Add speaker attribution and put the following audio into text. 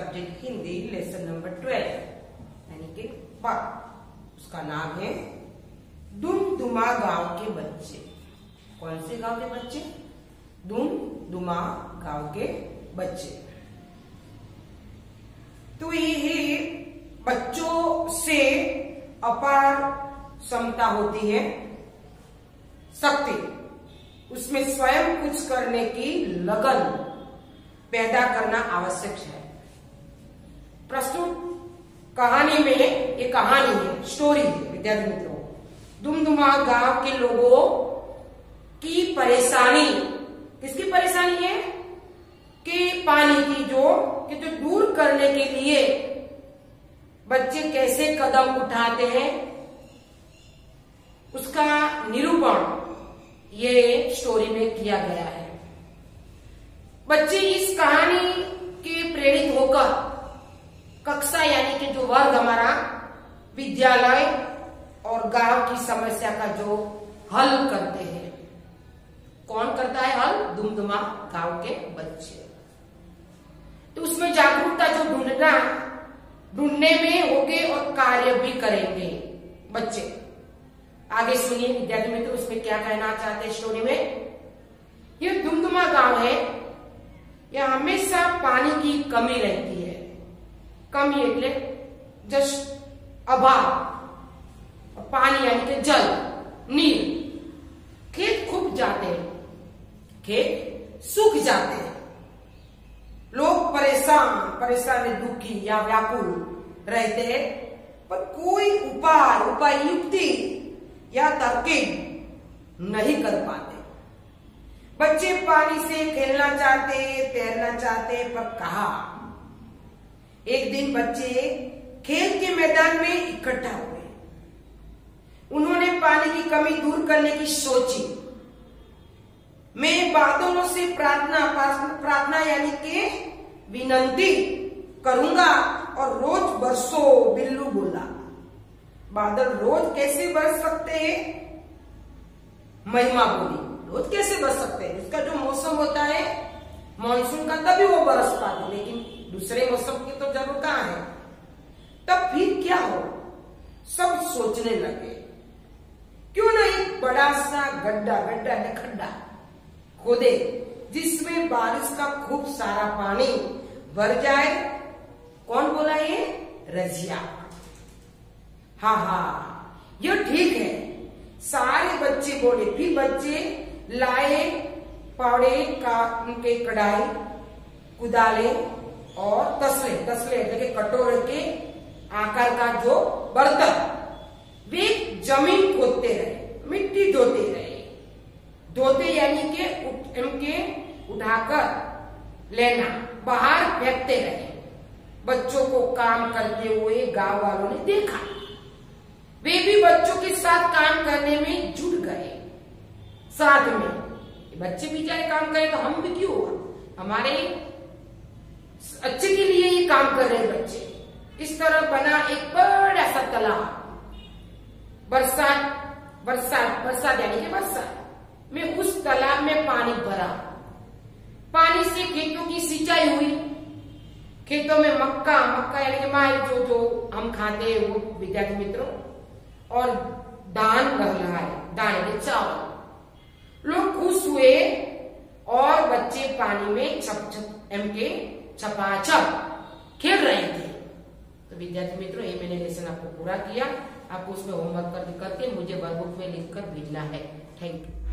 Speaker 1: Subject Hindi lesson number twelve यानी कि उसका नाम है दुम दुमा गाँव के बच्चे। कौन से गाँव के बच्चे? दुम दुमा गाँव के बच्चे। तो ये बच्चों से अपार क्षमता होती है, शक्ति। उसमें स्वयं कुछ करने की लगन पैदा करना आवश्यक है। प्रस्तुत कहानी में ये कहानी है स्टोरी विद्यार्थी मित्रों। दुमदुमा गाँव के लोगों की परेशानी। किसकी परेशानी है? कि पानी की जो, कि जो दूर करने के लिए बच्चे कैसे कदम उठाते हैं, उसका निरूपण ये स्टोरी में किया गया है। बच्चे इस कहानी के प्रेरित होकर कक्षा यानी कि जो वर्ग हमारा विद्यालय और गाँव की समस्या का जो हल करते हैं। कौन करता है हल? दुमदुमा गाँव के बच्चे। तो उसमें जागरूकता जो ढूंढना, ढूँढने में होगे और कार्य भी करेंगे बच्चे। आगे सुनिए विद्यार्थी मित्र, उसमें क्या कहना चाहते हैं स्टोरी में? ये दुमदुमा गाँव है, यह हमेशा पानी की कमी रहती है। कमी એટલે जस्ट अभाव पानी यानी कि जल नीर खेत खूब जाते हैं खेत सूख जाते हैं लोग परेशान परेशान दुखी या व्याकुल रहते हैं पर कोई उपाय उपाय युक्ति या तरकीब नहीं कर पाते बच्चे पानी से खेलना चाहते तैरना चाहते पर कहा एक दिन बच्चे खेल के मैदान में इकट्ठा हुए उन्होंने पानी की कमी दूर करने की सोची। मैं बादलों से प्रार्थना प्रार्थना यानी कि विनंती करूँगा और रोज बरसो बिल्लू बोला। बादल रोज कैसे बरस सकते हैं? महिमा बोली, रोज कैसे बरस सकते हैं? इसका जो मौसम होता है, मानसून का तभी वो बरस पाते लेकिन दूसरे मौसम की तो ज़रूर कहा है तब फिर क्या हो सब सोचने लगे। क्यों ना एक बड़ा सा गड्ढा गड्ढा है खड्डा खोदे, जिसमें बारिश का खूब सारा पानी भर जाए। कौन बोला ये? रजिया। हाँ हाँ यह ठीक है। सारे बच्चे बोले, फिर बच्चे लाए, पावड़े का उनके कढ़ाई, कुदाले और तसले। तसले कटोरे के आकार का जो बर्तन। ज़मीन खोदते रहे, मिट्टी धोते रहे। धोते यानी के उनके उठाकर लेना, बाहर फेंकते रहे। बच्चों को काम करते हुए गाँव वालों ने देखा। वे भी बच्चों के साथ काम करने में जुट गए। साथ में बच्चे भी चाहे काम करें तो हम भी क्यों हमारे अच्छे के लिए ही काम कर रहे बच्चे। इस तरह बना एक बड़ा सा तालाब। बरसात बरसात बरसात यानी कि बरसात। में उस तालाब में पानी भरा। पानी से खेतों की सिंचाई हुई। खेतों में मक्का मक्का यानी कि माए जो जो हम खाते हैं वो विद्यार्थी मित्रों, और दान रह रहा है, दाने के चावल। लोग खुश हुए और बच्चे पानी में छप छप, एम के छपाछप खेल रहे थे। तो विद्यार्थी मित्रों, ये मैंने लेसन आपको पूरा किया। आपको उसमें होमवर्क कर, करके मुझे वर्कबुक में लिखकर भेजना है। Thank you